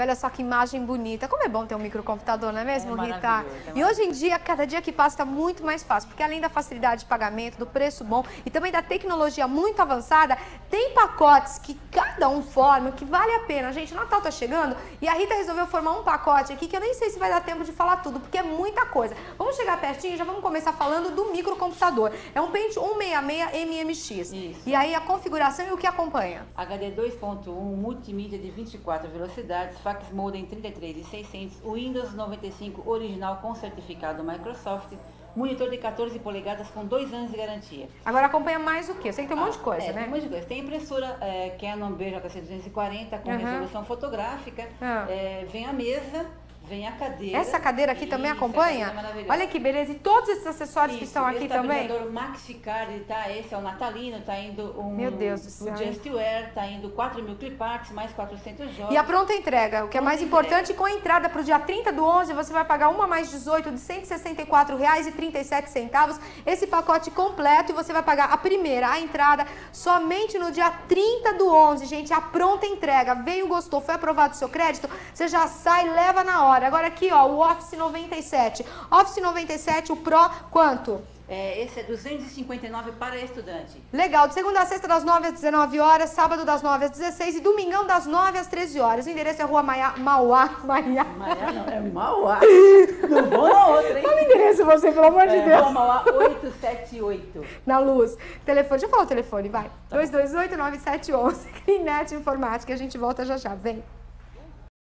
E olha só que imagem bonita. Como é bom ter um microcomputador, não é mesmo, É Rita? é E hoje em dia, cada dia que passa está muito mais fácil, porque além da facilidade de pagamento, do preço bom e também da tecnologia muito avançada, tem pacotes que cada um forma que vale a pena. Gente, o Natal tá chegando e a Rita resolveu formar um pacote aqui que eu nem sei se vai dar tempo de falar tudo, porque é muita coisa. Vamos chegar pertinho e já vamos começar falando do microcomputador. É um Pentium 166 MMX. Isso. E aí a configuração e o que acompanha? HD 2.1, multimídia de 24 velocidades, fax modem 33 e 600, Windows 95 original com certificado Microsoft, monitor de 14 polegadas com 2 anos de garantia. Agora acompanha mais o quê? Eu sei que tem um monte de coisa, é, né? Tem um monte de coisa. Tem impressora é, Canon BJC240 com Uhum. resolução fotográfica, Ah. é, vem a mesa, vem a cadeira. Essa cadeira aqui também acompanha? é. Olha que beleza. E todos esses acessórios que Isso, estão aqui também? estabilizador MaxiCard, tá? Esse é o natalino, tá indo um... Meu Deus do céu, O Justware, tá indo 4 mil cliparts, mais 400 jogos. E a pronta entrega, o que é mais Pronta importante, com a entrada para o dia 30 do 11, você vai pagar uma mais 18 de R$ 164,37. Esse pacote completo e você vai pagar a primeira, a entrada, somente no dia 30 do 11, gente. A pronta entrega. Veio, gostou, foi aprovado o seu crédito, você já sai, leva na hora. Agora aqui, ó, o Office 97. Office 97, o Pro, quanto? É, esse é 259 para estudante. Legal, de segunda a sexta das 9 às 19 horas, sábado das 9 às 16 e domingão das 9 às 13 horas. O endereço é Rua Maia, Mauá, Maia. Maiá não, é Mauá. não vou na outra, hein? Fala o endereço você, pelo amor de É, Deus. Rua Mauá 878. Na luz. Telefone, deixa eu falar o telefone, vai. 228-9711. Crinet Informática, a gente volta já já, vem.